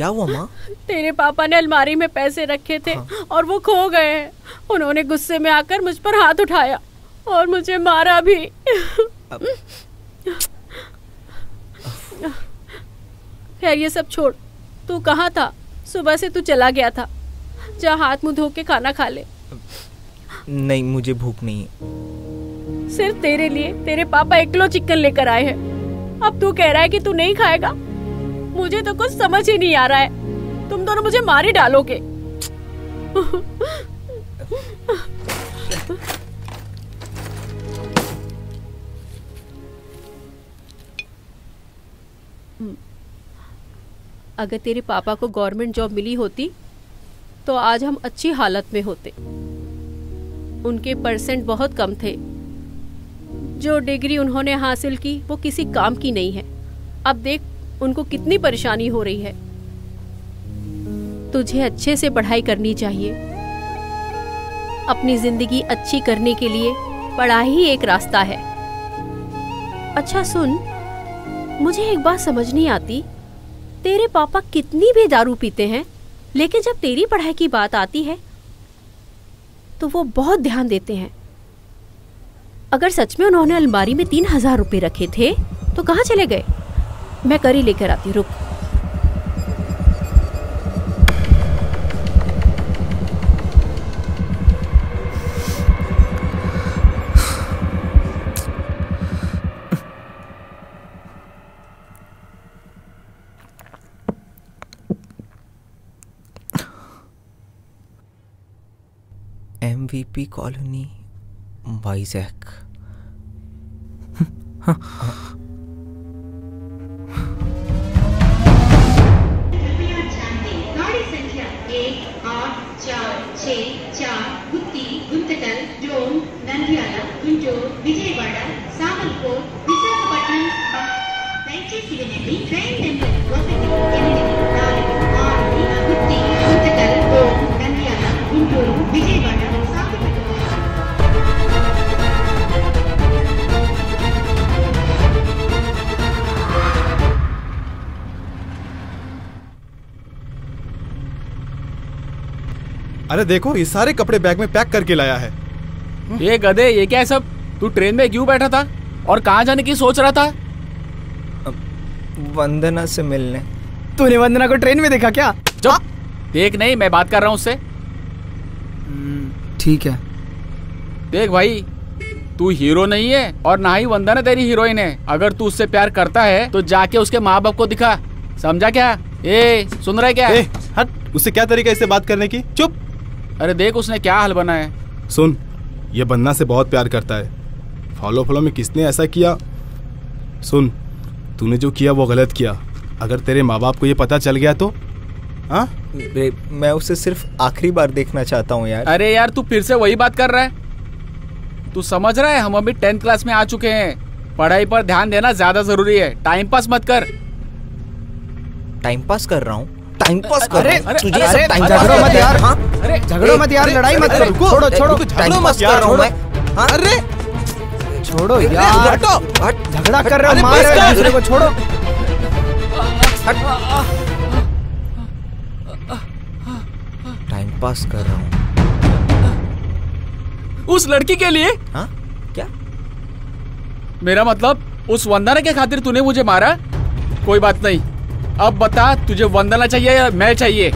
क्या हुआ माँ? तेरे पापा ने अलमारी में पैसे रखे थे हाँ। और वो खो गए हैं। उन्होंने गुस्से में आकर मुझ पर हाथ उठाया और मुझे मारा भी। खैर ये सब छोड़। तू कहाँ था? सुबह से तू चला गया था। जा हाथ मुँह धो के खाना खा ले। नहीं मुझे भूख नहीं है। सिर्फ़ तेरे लिए तेरे पापा एक किलो चिकन लेकर आए हैं। अब तू कह रहा है कि तू नहीं खाएगा? मुझे तो कुछ समझ ही नहीं आ रहा है। तुम दोनों मुझे मार ही डालोगे। अगर तेरे पापा को गवर्नमेंट जॉब मिली होती तो आज हम अच्छी हालत में होते। उनके परसेंट बहुत कम थे। जो डिग्री उन्होंने हासिल की, वो किसी काम की नहीं है। अब देख उनको कितनी परेशानी हो रही है। तुझे अच्छे से पढ़ाई करनी चाहिए। अपनी ज़िंदगी अच्छी करने के लिए पढ़ाई ही एक रास्ता है। अच्छा सुन, मुझे एक बात समझ नहीं आती। तेरे पापा कितनी भी दारू पीते हैं, लेकिन जब तेरी पढ़ाई की बात आती है तो वो बहुत ध्यान देते हैं। अगर सच में उन्होंने अलमारी में तीन हज़ार रुपए रखे थे तो कहाँ चले गए? मैं करी लेकर आती रुक। एमवीपी कॉलोनी वाइजैक गाड़ी चार छः चार गुत्ती गुंतकल ड्रोन నంద్యాల గుంటూరు విజయవాడ సామల్కోట్ విశాఖపట్నం దయచేసి వినండి ట్రైన్ నెంబర్ ఒకటి ఎనిమిది నాలుగు ఆరు గుత్తి अरे देखो ये सारे कपड़े बैग में पैक करके लाया है। ये गधे ये क्या है सब? तू ट्रेन में क्यों बैठा था? और कहाँ जाने की सोच रहा था? वंदना से मिलने। तूने वंदना को ट्रेन में देखा क्या? चुप देख नहीं मैं बात कर रहा हूँ उससे। ठीक है। देख भाई तू हीरो नहीं है और ना ही वंदना तेरी हीरोइन है। अगर तू उससे प्यार करता है तो जाके उसके माँ बाप को दिखा। समझा क्या? ए सुन रहा है क्या? ए, हट उससे क्या तरीका इससे बात करने की? चुप। अरे देख उसने क्या हाल बना है। सुन ये बन्ना से बहुत प्यार करता है। फॉलो फॉलो में किसने ऐसा किया? सुन तूने जो किया वो गलत किया। अगर तेरे माँ बाप को ये पता चल गया तो? हाँ? मैं उसे सिर्फ़ आखिरी बार देखना चाहता हूँ यार। अरे यार तू फिर से वही बात कर रहा है। तू समझ रहा है हम अभी टेंथ क्लास में आ चुके हैं। पढ़ाई पर ध्यान देना ज़्यादा ज़रूरी है। टाइम पास मत कर। टाइम पास कर रहा हूँ? टाइम पास कर अरे, रहा तुझे सब टाइम झगड़ो पास मत यार। हाँ? अरे झगड़ो मत यार लड़ाई मत करो। छोड़ो छोड़ो। टाइम पास कर रहा हूँ मैं? हाँ? अरे छोड़ो यार। हटो। हट। झगड़ा कर रहे हो मार रहे हो दूसरे को छोड़ो। टाइम पास कर रहा हूँ। उस लड़की के लिए? हाँ? क्या? मेरा मतलब उस वंदना के खातिर तूने मुझे मारा? कोई बात नहीं। अब बता तुझे वंदना चाहिए या मैं चाहिए?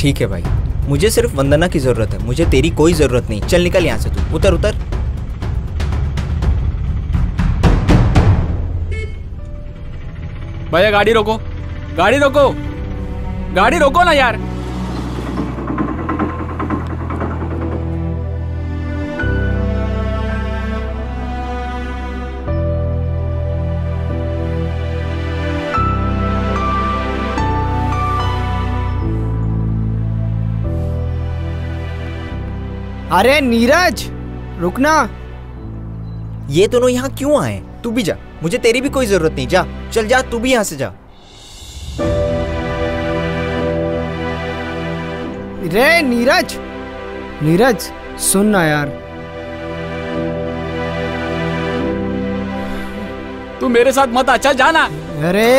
ठीक है भाई। मुझे सिर्फ़ वंदना की ज़रूरत है। मुझे तेरी कोई ज़रूरत नहीं। चल निकल यहाँ से तू। उतर उतर। भैया गाड़ी रोको। गाड़ी रोको। गाड़ी रोको ना यार। अरे नीरज रुकना। ये दोनों यहाँ क्यों आए? तू भी जा। मुझे तेरी भी कोई ज़रूरत नहीं। जा। चल जा तू भी यहाँ से जा। रे नीरज नीरज सुन ना यार। तू मेरे साथ मत अच्छा जाना। अरे।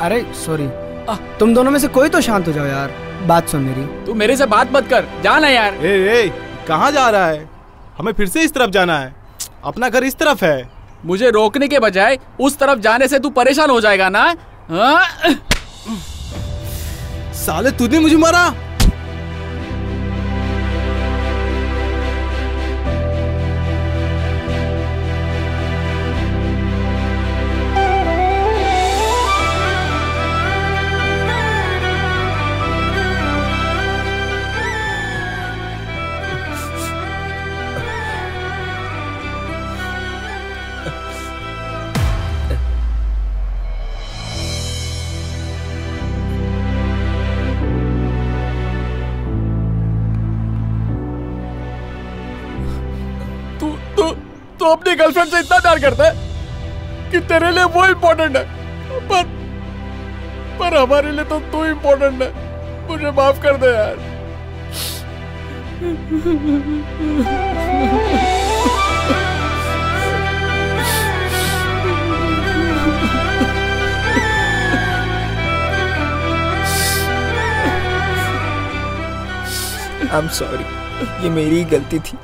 अरे सॉरी तुम दोनों में से कोई तो शांत हो जाओ यार। बात सुन मेरी। तू मेरे से बात मत कर। जाना यार। ए ए कहाँ जा रहा है? हमें फिर से इस तरफ़ जाना है। अपना घर इस तरफ़ है। मुझे रोकने के बजाय उस तरफ़ जाने से तू परेशान हो जाएगा ना? आ? साले तूने मुझे मारा। तू अपनी गर्लफ्रेंड से इतना प्यार करता है कि तेरे लिए वो इम्पोर्टेंट है। पर पर हमारे लिए तो तू इम्पोर्टेंट है। मुझे माफ़ कर दे यार। आई एम सॉरी ये मेरी गलती थी।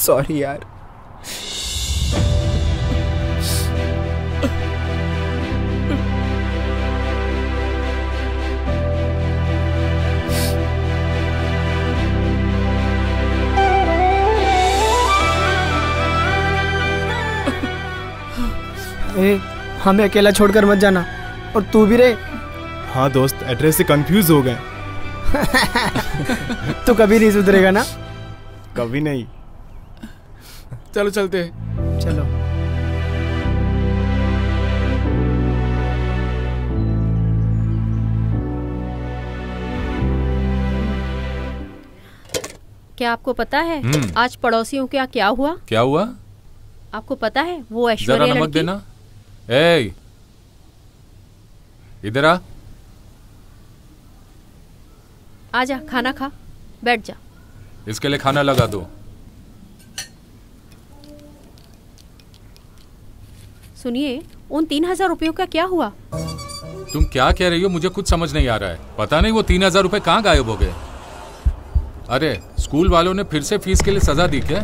सॉरी यार। ए हमें अकेला छोड़कर मत जाना। और तू भी रे। हाँ दोस्त एड्रेस से कंफ्यूज हो गए। तू कभी नहीं सुधरेगा ना? कभी नहीं। चलो चलते चलो। क्या आपको पता है हम्म। आज पड़ोसियों का क्या हुआ? क्या हुआ? आपको पता है वो ऐश्वर्या लड़की? देना। ए इधर आ। आजा खाना खा बैठ जा। इसके लिए खाना लगा दो। सुनिए उन तीन हज़ार रुपयों का क्या हुआ? तुम क्या कह रही हो? मुझे कुछ समझ नहीं आ रहा है। पता नहीं वो तीन हज़ार रुपए कहाँ गायब हो गए। अरे स्कूल वालों ने फिर से फ़ीस के लिए सजा दी क्या?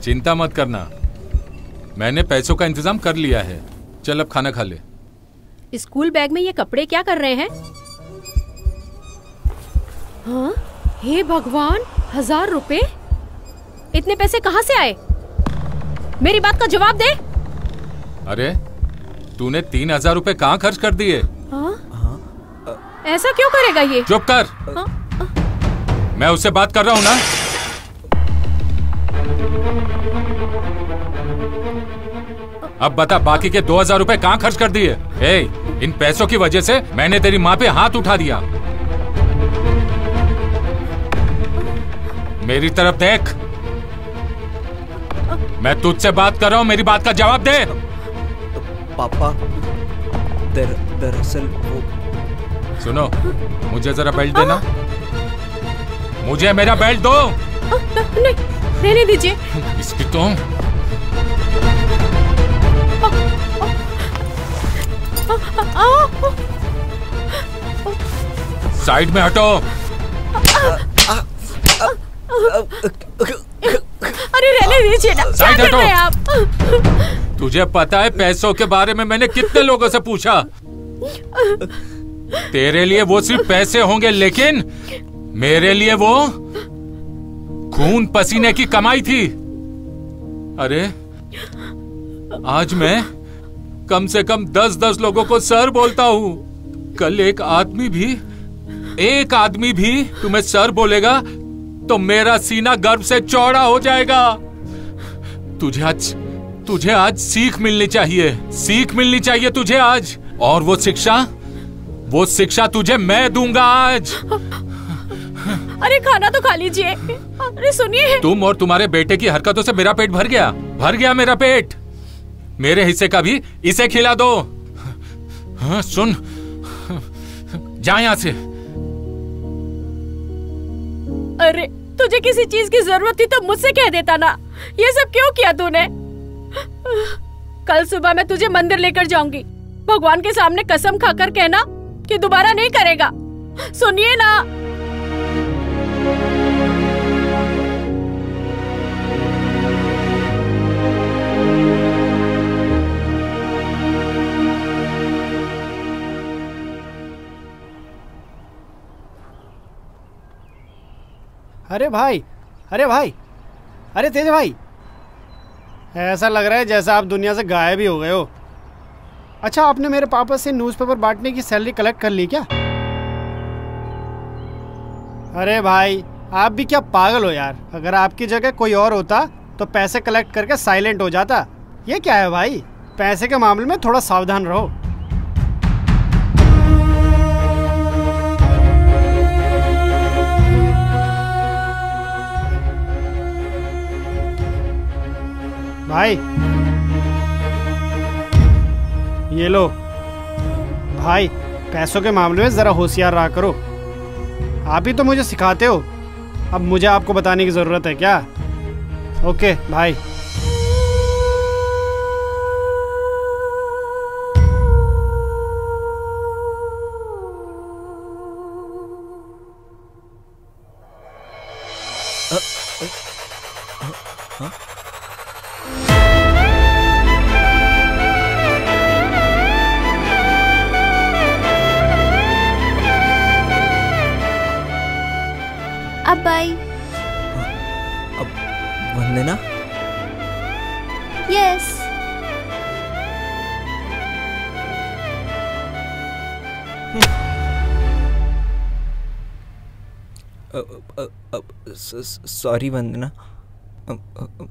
चिंता मत करना। मैंने पैसों का इंतज़ाम कर लिया है। चल अब खाना खा ले। स्कूल बैग में ये कपड़े क्या कर रहे हैं? हाँ? हे भगवान हज़ार रुपए? इतने पैसे कहाँ से आए? मेरी बात का जवाब दे। अरे तूने तीन हज़ार रूपए कहाँ खर्च कर दिए? हाँ? ऐसा क्यों करेगा ये? चुप कर। हाँ? मैं उससे बात कर रहा हूँ ना? अब बता बाकी के दो हज़ार रूपए कहाँ खर्च कर दिए? ए, इन पैसों की वजह से मैंने तेरी माँ पे हाथ उठा दिया। मेरी तरफ़ देख। मैं तुझसे बात कर रहा हूँ मेरी बात का जवाब दे। पापा दर दरअसल वो सुनो मुझे जरा बेल्ट देना। मुझे मेरा बेल्ट दो। नहीं रहने दीजिए। इसकी तो साइड में हटो। अरे रहने दीजिए ना। साइड हटो। आप? तुझे पता है पैसों के बारे में मैंने कितने लोगों से पूछा। तेरे लिए वो सिर्फ़ पैसे होंगे लेकिन मेरे लिए वो खून पसीने की कमाई थी। अरे आज मैं कम से कम दस दस लोगों को सर बोलता हूँ। कल एक आदमी भी एक आदमी भी तुम्हें सर बोलेगा तो मेरा सीना गर्व से चौड़ा हो जाएगा। तुझे आज तुझे आज सीख मिलनी चाहिए सीख मिलनी चाहिए तुझे आज। और वो शिक्षा वो शिक्षा तुझे मैं दूँगा आज। अरे खाना तो खा लीजिए। अरे सुनिए। तुम और तुम्हारे बेटे की हरकतों से मेरा पेट भर गया भर गया मेरा पेट। मेरे हिस्से का भी इसे खिला दो। हाँ, सुन। जा यहाँ से। अरे तुझे किसी चीज़ की ज़रूरत थी तो मुझसे कह देता ना। ये सब क्यों किया तूने? कल सुबह मैं तुझे मंदिर लेकर जाऊँगी। भगवान के सामने कसम खाकर कहना कि दोबारा नहीं करेगा। सुनिए ना। अरे भाई अरे भाई, अरे तेज भाई। ऐसा लग रहा है जैसा आप दुनिया से गायब ही हो गए हो। अच्छा आपने मेरे पापा से न्यूज़पेपर बांटने की सैलरी कलेक्ट कर ली क्या? अरे भाई, आप भी क्या पागल हो यार। अगर आपकी जगह कोई और होता तो पैसे कलेक्ट करके साइलेंट हो जाता। ये क्या है भाई? पैसे के मामले में थोड़ा सावधान रहो। भाई। ये लो। भाई, पैसों के मामले में ज़रा होशियार रहा करो। आप ही तो मुझे सिखाते हो। अब मुझे आपको बताने की ज़रूरत है, क्या? ओके, भाई। अब स- स- सॉरी वंदना।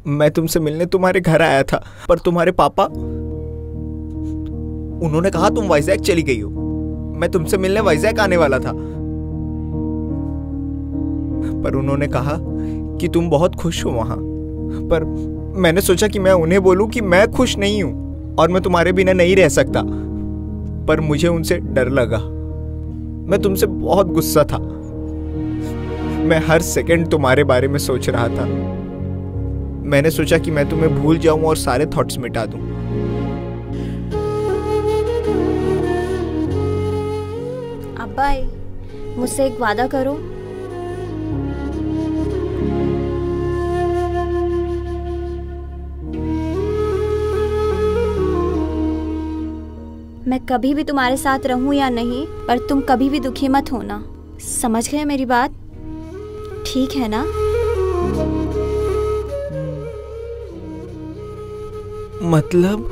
मैं तुमसे मिलने तुम्हारे घर आया था पर तुम्हारे पापा? उन्होंने कहा तुम वाइजैक चली गई हो। मैं तुमसे मिलने वाइजैक आने वाला था। पर उन्होंने कहा कि तुम बहुत खुश हो वहाँ। पर मैंने सोचा कि मैं उन्हें बोलूँ कि मैं खुश नहीं हूँ और मैं तुम्हारे बिना नहीं रह सकता। पर मुझे उनसे डर लगा। मैं तुमसे बहुत गुस्सा था। मैं हर सेकंड तुम्हारे बारे में सोच रहा था। मैंने सोचा कि मैं तुम्हें भूल जाऊँ और सारे थॉट्स मिटा दूँ। अब बाय मुझसे एक वादा करो। मैं कभी भी तुम्हारे साथ रहूँ या नहीं पर तुम कभी भी दुखी मत होना। समझ गए मेरी बात? ठीक है ना? मतलब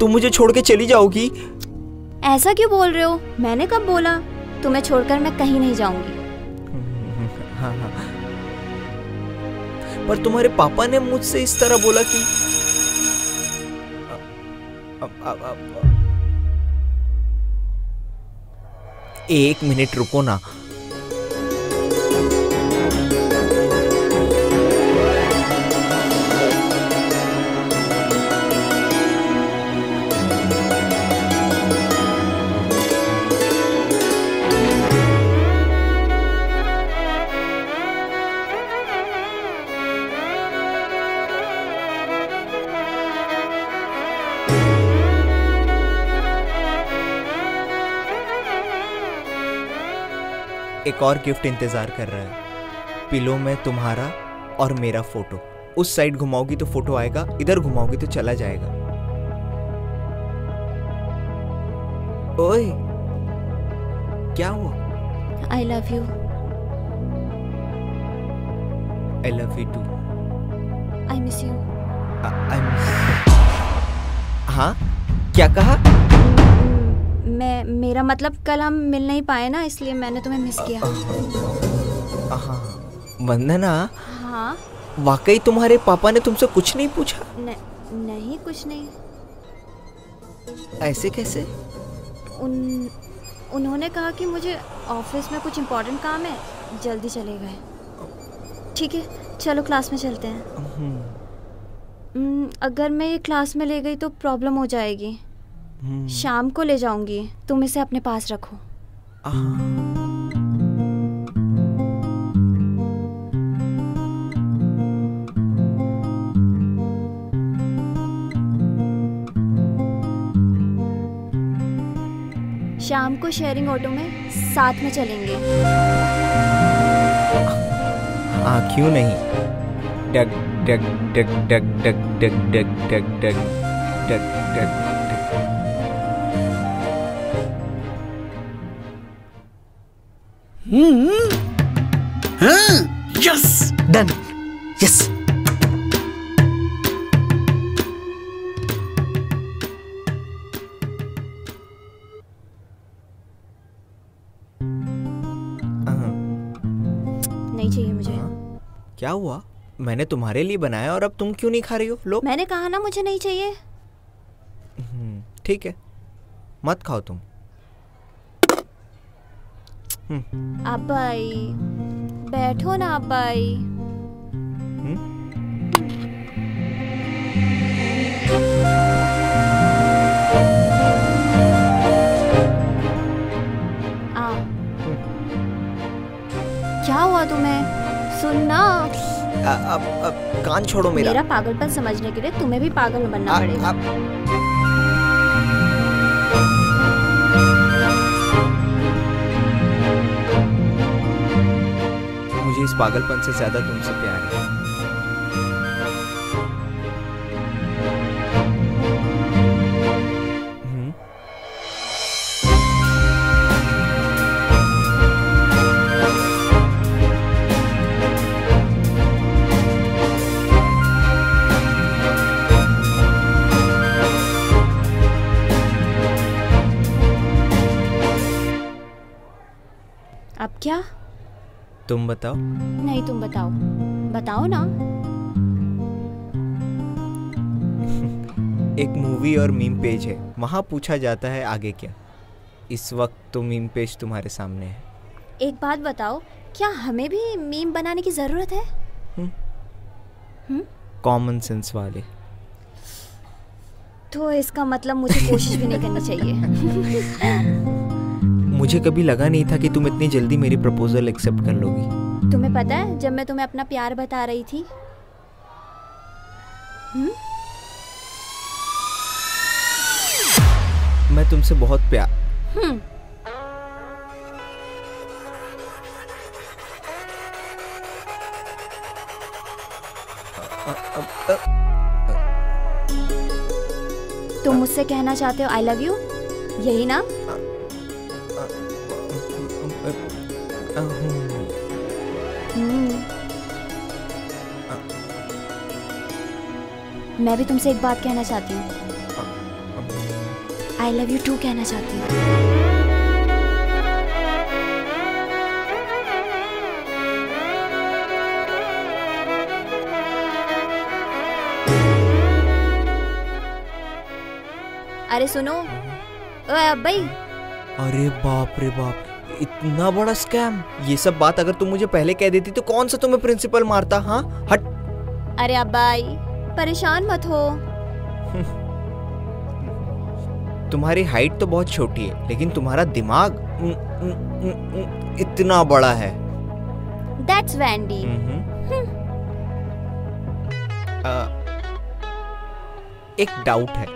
तुम मुझे छोड़ के चली जाओगी? ऐसा क्यों बोल रहे हो? मैंने कब बोला? तुम्हें छोड़कर मैं कहीं नहीं जाऊँगी। हाँ हाँ। पर तुम्हारे पापा ने मुझसे इस तरह बोला कि अब- अब- अब- एक मिनट रुको ना। एक और गिफ्ट इंतज़ार कर रहा है। पिलो में तुम्हारा और मेरा फ़ोटो। उस साइड घुमाओगी तो फ़ोटो आएगा इधर घुमाओगी तो चला जाएगा। ओए क्या हुआ? I love you I love you too I miss you I miss हाँ? क्या कहा? मैं मेरा मतलब कल हम मिल नहीं पाए ना इसलिए मैंने तुम्हें मिस किया। वंदना? हाँ? वाकई तुम्हारे पापा ने तुमसे कुछ नहीं पूछा? न, नहीं कुछ नहीं। ऐसे कैसे? उन उन्होंने कहा कि मुझे ऑफ़िस में कुछ इम्पोर्टेंट काम है जल्दी चले गए। ठीक है चलो क्लास में चलते हैं। हम्म, अगर मैं ये क्लास में ले गई तो प्रॉब्लम हो जाएगी। शाम को ले जाऊँगी तुम इसे अपने पास रखो शाम को शेयरिंग ऑटो में साथ में चलेंगे हाँ क्यों नहीं डग डग डग डग डग डग डग डग डग डग यस डन यस नहीं चाहिए मुझे। क्या हुआ? मैंने तुम्हारे लिए बनाया और अब तुम क्यों नहीं खा रही हो? लो। मैंने कहा ना मुझे नहीं चाहिए। हम्म, ठीक है। मत खाओ तुम। अब्बाई बैठो ना अब्बाई। आओ क्या हुआ तुम्हें? सुनना। अब अब कान छोड़ो मेरा। मेरा पागलपन समझने के लिए तुम्हें भी पागल बनना पड़ेगा। मुझे इस पागलपन से ज़्यादा तुमसे प्यार है। तुम बताओ। नहीं तुम बताओ। बताओ ना। एक मूवी और मीम पेज है। वहाँ पूछा जाता है आगे क्या। इस वक्त तो मीम पेज तुम्हारे सामने है। एक बात बताओ क्या हमें भी मीम बनाने की ज़रूरत है? कॉमन सेंस वाले। तो इसका मतलब मुझे कोशिश भी नहीं करनी चाहिए। मुझे कभी लगा नहीं था कि तुम इतनी जल्दी मेरी प्रपोजल एक्सेप्ट कर लोगी तुम्हें पता है जब मैं तुम्हें अपना प्यार बता रही थी हम्म? मैं तुमसे बहुत प्यार हम्म तुम मुझसे कहना चाहते हो आई लव यू यही ना। मैं भी तुमसे एक बात कहना चाहती हूँ। आई लव यू टू कहना चाहती हूँ। अरे सुनो। ओए अब्बई अरे बाप रे बाप। इतना बड़ा स्कैम ये सब बात अगर तुम मुझे पहले कह देती तो कौन सा तुम्हें प्रिंसिपल मारता हाँ? हट। अरे अब्बाई परेशान मत हो। तुम्हारी हाइट तो बहुत छोटी है लेकिन तुम्हारा दिमाग उम, उम, उम, उम, इतना बड़ा है। दैट्स वैंडी हम्म। अ, एक डाउट है।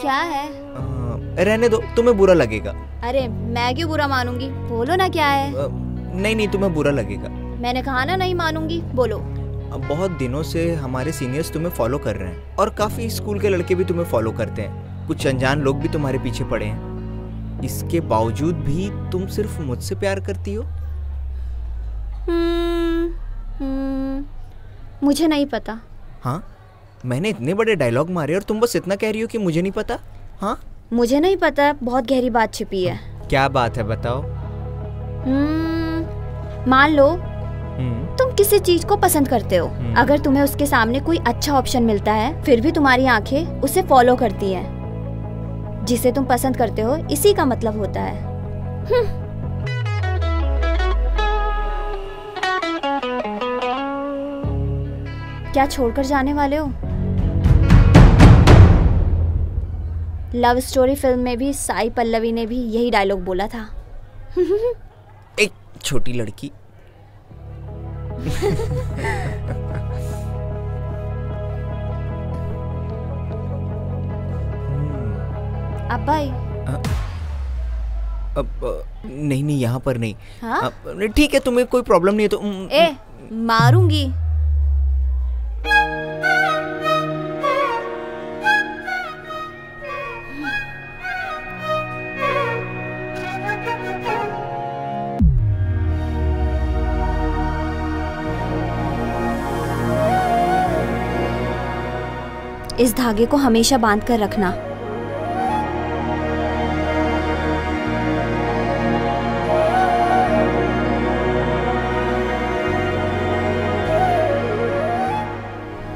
क्या है? अ, रहने दो तुम्हें बुरा लगेगा। अरे मैं क्यों बुरा मानूँगी? बोलो ना क्या है। अ, नहीं नहीं तुम्हें बुरा लगेगा। मैंने कहा ना नहीं मानूँगी बोलो। अब बहुत दिनों से हमारे सीनियर्स तुम्हें फॉलो कर रहे हैं और काफ़ी स्कूल के लड़के भी तुम्हें फॉलो करते हैं। कुछ अनजान लोग भी तुम्हारे पीछे पड़े हैं। इसके बावजूद भी तुम सिर्फ़ मुझसे प्यार करती हो? हम्म, हम्म, मुझे नहीं पता। हाँ? मैंने इतने बड़े डायलॉग मारे और तुम बस इतना कह रही हो कि मुझे नहीं पता? हाँ? मुझे नहीं पता बहुत गहरी बात छिपी है। क्या बात है बताओ। हम्म, मान लो हम्म, तुम किसी चीज़ को पसंद करते हो। हम्म। अगर तुम्हें उसके सामने कोई अच्छा ऑप्शन मिलता है फिर भी तुम्हारी आँखें उसे फॉलो करती हैं। जिसे तुम पसंद करते हो इसी का मतलब होता है। क्या छोड़कर जाने वाले हो? लव स्टोरी फ़िल्म में भी साई पल्लवी ने भी यही डायलॉग बोला था। एक छोटी लड़की। अब भाई। अब नहीं नहीं यहाँ पर नहीं। हाँ? ठीक है तुम्हें कोई प्रॉब्लम नहीं है तो ए मारूँगी। इस धागे को हमेशा बाँध कर रखना।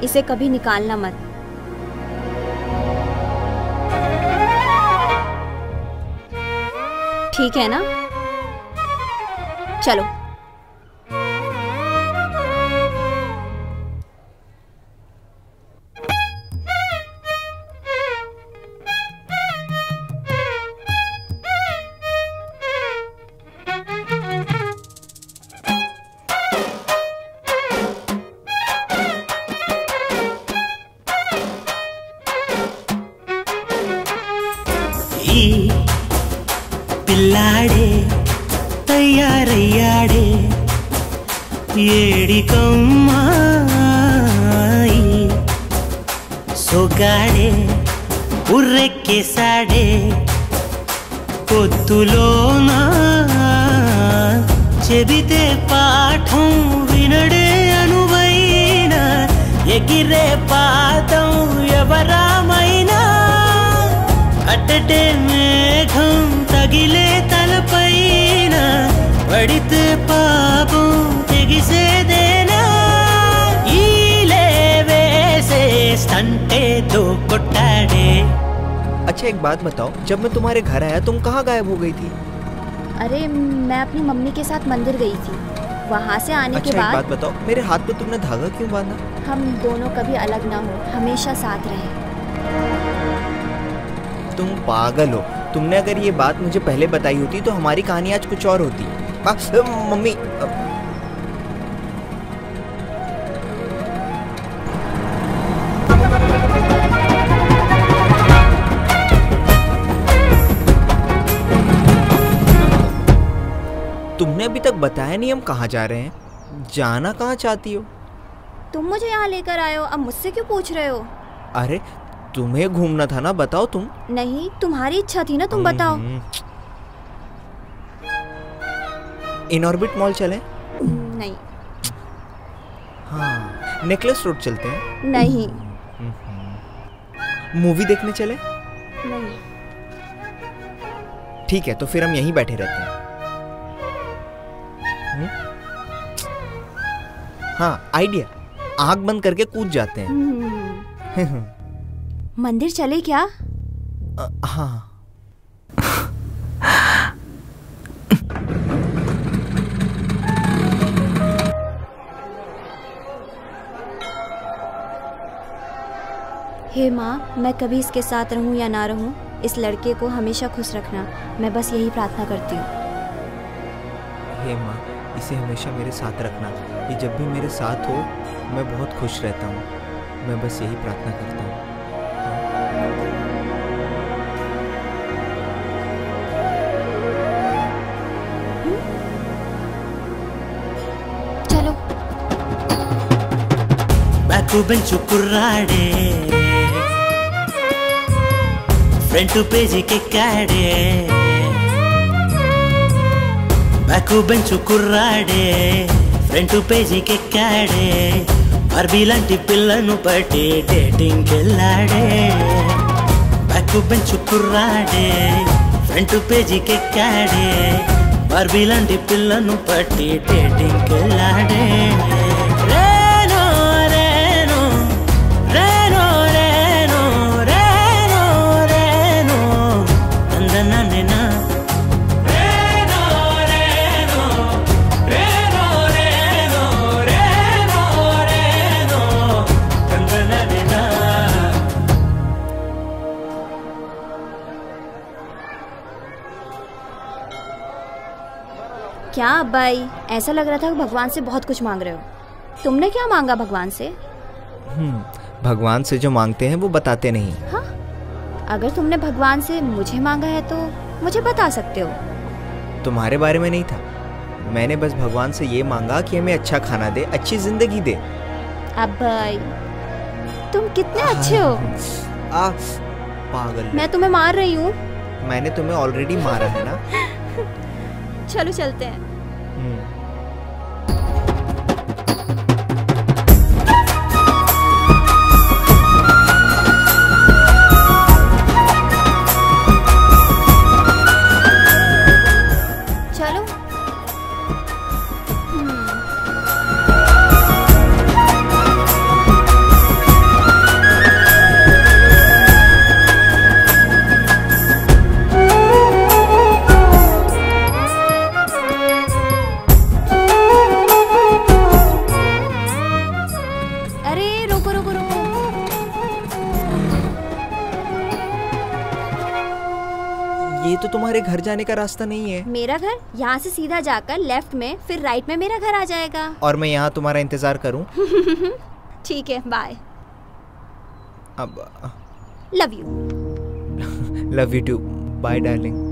इसे कभी निकालना मत। ठीक है ना? चलो। సొగాడే ఉర్రెక్కేశాడే. పొత్తులోన చెబితే పాఠం వినడే అనువైన ఎగిరే పాదం ఎవరామైనా. అట్టటే మేఘం తగిలే తలపైన పడితే పాపం తెగిసేదే संते दो कुटाड़े। अच्छा एक बात बताओ जब मैं तुम्हारे घर आया तुम कहाँ गायब हो गई थी? अरे मैं अपनी मम्मी के साथ मंदिर गई थी। वहाँ से आने अच्छा, के बाद बात बताओ मेरे हाथ पे तुमने धागा क्यों बांधा? हम दोनों कभी अलग ना हो हमेशा साथ रहे। तुम पागल हो। तुमने अगर ये बात मुझे पहले बताई होती तो हमारी कहानी आज कुछ और होती। मम्मी तुमने अभी तक बताया नहीं हम कहाँ जा रहे हैं। जाना कहाँ चाहती हो? तुम मुझे यहाँ लेकर आए हो अब मुझसे क्यों पूछ रहे हो? अरे तुम्हें घूमना था ना बताओ तुम। नहीं तुम्हारी इच्छा थी ना तुम बताओ। हम्म। इन ऑर्बिट मॉल चले? नहीं। हाँ नेकलेस रोड चलते हैं। नहीं। मूवी देखने चले? नहीं। ठीक है तो फिर हम यहीं बैठे रहते हैं। हाँ आइडिया आँख बंद करके कूद जाते हैं। हम्म, मंदिर चले क्या? अ, हाँ। हे माँ मैं कभी इसके साथ रहूँ या ना रहूँ इस लड़के को हमेशा खुश रखना मैं बस यही प्रार्थना करती हूँ। हे माँ इसे हमेशा मेरे साथ रखना ये जब भी मेरे साथ हो मैं बहुत खुश रहता हूँ मैं बस यही प्रार्थना करता हूँ चलो బ్యాకు బెంచు కుర్రాడే ఫ్రంట్ పేజీకెక్కాడే బ్యాకు బెంచు కుర్రాడే ఫ్రంట్ పేజీకి ఎక్కాడే బార్బీ లాంటి పిల్లను పట్టి డేటింగ్ వెళ్ళాడే బ్యాకు బెంచు కుర్రాడే ఫ్రంట్ పేజీకి ఎక్కాడే బార్బీ లాంటి పిల్లను పట్టి డేటింగ్ వెళ్ళాడే ऐसा लग रहा था कि भगवान से बहुत कुछ मांग रहे हो। तुमने क्या मांगा भगवान से? हम्म, भगवान से जो मांगते हैं वो बताते नहीं। अगर तुमने भगवान से मुझे मांगा है तो मुझे बता सकते हो। तुम्हारे बारे में नहीं था। मैंने बस भगवान से ये मांगा कि हमें अच्छा खाना दे अच्छी ज़िंदगी दे। अब भाई तुम कितने अच्छे हो। आ पागल। मैं तुम्हें मार रही हूँ। मैंने तुम्हें ऑलरेडी मारा है ना? चलो चलते हैं। जाने का रास्ता नहीं है। मेरा घर यहाँ से सीधा जाकर लेफ़्ट में फिर राइट में मेरा घर आ जाएगा। और मैं यहाँ तुम्हारा इंतज़ार करूँ। ठीक है बाय। अब love you love you too bye darling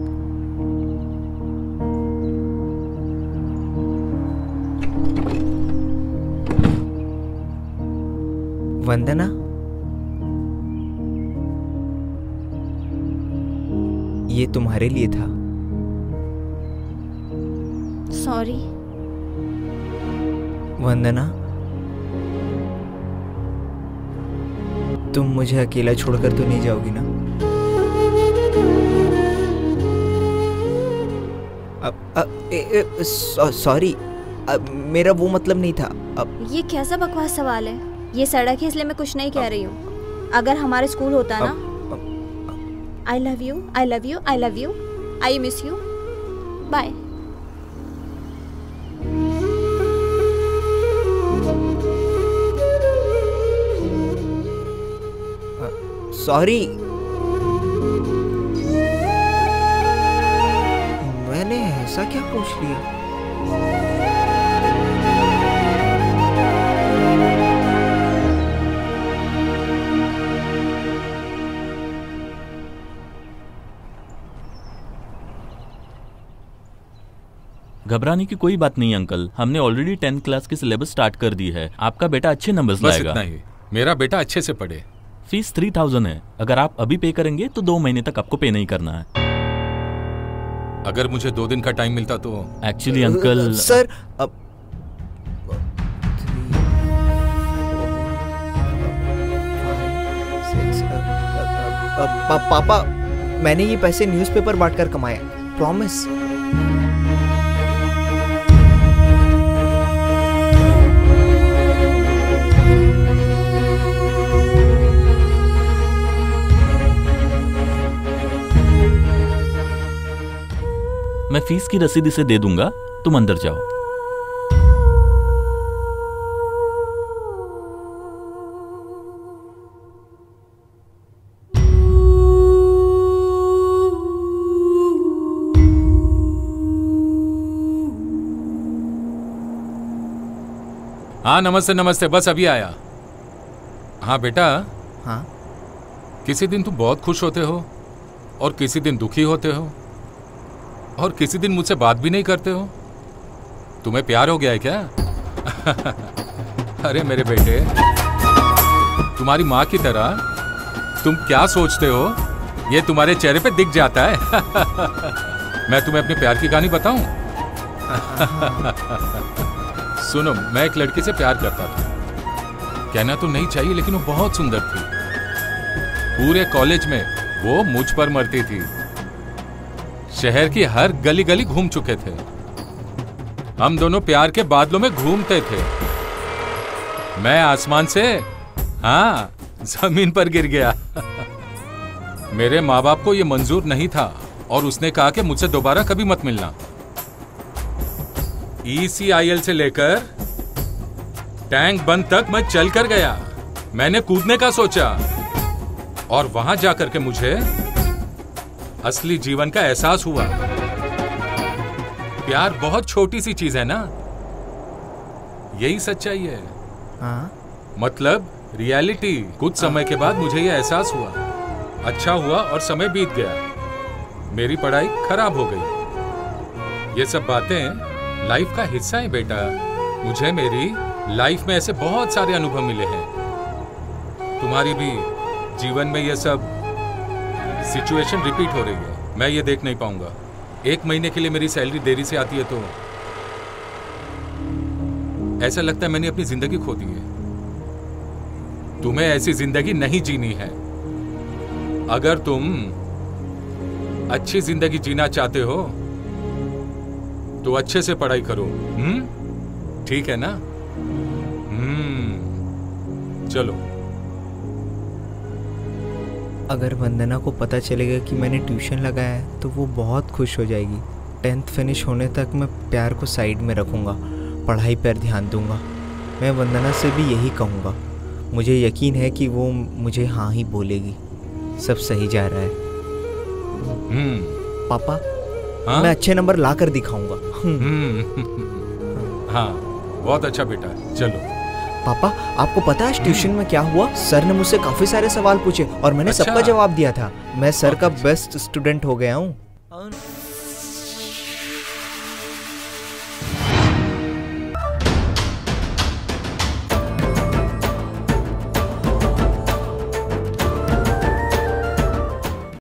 Vandana? ये तुम्हारे लिए था। सॉरी। वंदना तुम मुझे अकेला छोड़कर तो नहीं जाओगी ना? सॉरी मेरा वो मतलब नहीं था अब ये कैसा बकवास सवाल है? ये सड़क है इसलिए मैं कुछ नहीं कह रही हूँ। अगर हमारे स्कूल होता ना? I love you I love you I love you I miss you bye sorry. मैंने ऐसा क्या पूछ लिया? घबराने की कोई बात नहीं अंकल। हमने ऑलरेडी टेंथ क्लास की सिलेबस स्टार्ट कर दी है। आपका बेटा अच्छे नंबर्स बस लाएगा। इतना ही। मेरा बेटा अच्छे से पढ़े। फ़ीस थ्री थाउज़ेंड है। अगर आप अभी पे करेंगे तो दो महीने तक आपको पे नहीं करना है। अगर मुझे दो दिन का टाइम मिलता तो एक्चुअली अंकल सर अब पापा मैंने ये पैसे न्यूज़पेपर बांटकर कमाए। प्रॉमिस मैं फ़ीस की रसीद इसे दे दूँगा तुम अंदर जाओ। हाँ नमस्ते नमस्ते बस अभी आया। हाँ बेटा। हाँ। किसी दिन तुम बहुत खुश होते हो और किसी दिन दुखी होते हो। और किसी दिन मुझसे बात भी नहीं करते हो? तुम्हें प्यार हो गया है क्या? अरे मेरे बेटे, तुम्हारी माँ की तरह तुम क्या सोचते हो? ये तुम्हारे चेहरे पे दिख जाता है। मैं तुम्हें अपने प्यार की कहानी बताऊँ? सुनो, मैं एक लड़की से प्यार करता था। कहना तो नहीं चाहिए, लेकिन वो बहुत सुंदर थी। पूरे कॉलेज में वो मुझ पर मरती थी। शहर की हर गली गली घूम चुके थे। हम दोनों प्यार के बादलों में घूमते थे। मैं आसमान से हाँ ज़मीन पर गिर गया। मेरे माँ बाप को यह मंजूर नहीं था और उसने कहा कि मुझसे दोबारा कभी मत मिलना। ईसीआईएल से लेकर टैंक बंद तक मैं चल कर गया। मैंने कूदने का सोचा और वहाँ जाकर के मुझे असली जीवन का एहसास हुआ। प्यार बहुत छोटी सी चीज़ है ना? यही सच्चाई है। हाँ। मतलब रियलिटी कुछ समय के बाद मुझे यह एहसास हुआ। अच्छा हुआ और समय बीत गया। मेरी पढ़ाई खराब हो गई। ये सब बातें लाइफ का हिस्सा है बेटा। मुझे मेरी लाइफ में ऐसे बहुत सारे अनुभव मिले हैं। तुम्हारी भी जीवन में ये सब सिचुएशन रिपीट हो रही है। मैं ये देख नहीं पाऊँगा। एक महीने के लिए मेरी सैलरी देरी से आती है तो ऐसा लगता है मैंने अपनी ज़िंदगी खो दी है। तुम्हें ऐसी ज़िंदगी नहीं जीनी है। अगर तुम अच्छी ज़िंदगी जीना चाहते हो तो अच्छे से पढ़ाई करो। हम्म? ठीक है ना? हम्म। चलो। अगर वंदना को पता चलेगा कि मैंने ट्यूशन लगाया है तो वो बहुत खुश हो जाएगी। टेंथ फिनिश होने तक मैं प्यार को साइड में रखूँगा पढ़ाई पर ध्यान दूँगा। मैं वंदना से भी यही कहूँगा। मुझे यकीन है कि वो मुझे हाँ ही बोलेगी। सब सही जा रहा है। हम्म। पापा हाँ? मैं अच्छे नंबर ला कर दिखाऊँगा। हम्म। हाँ बहुत अच्छा बेटा। चलो। पापा आपको पता है ट्यूशन में क्या हुआ? सर ने मुझसे काफ़ी सारे सवाल पूछे और मैंने अच्छा। सबका जवाब दिया था। मैं सर का बेस्ट स्टूडेंट हो गया हूँ।